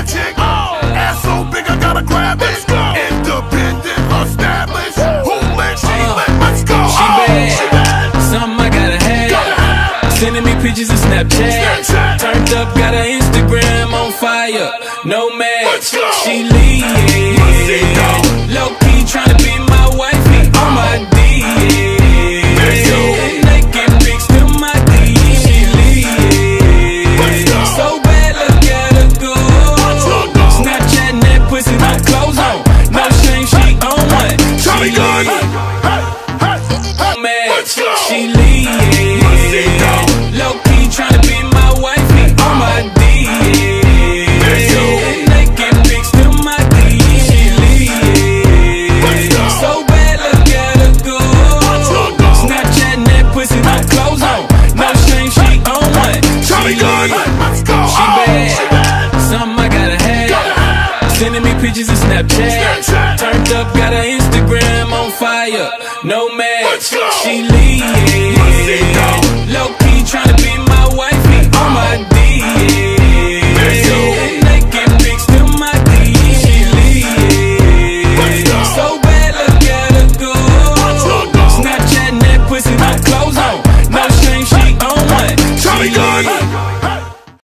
bad chick. Ass oh, so big, I gotta grab it. Independent, established. Who lit? She uh, lit. Let's go. She Oh, bad. She bad. Something I gotta have. Gotta have. Sending me pictures of Snapchat. Snapchat. Turned up, got her Instagram on fire. No match. Go. She lead. Pussy, no clothes on. No shame, she on one. She. Let's go. she. Pictures of Snapchat. Snapchat. Turned up, got her Instagram on fire. No match. She lead.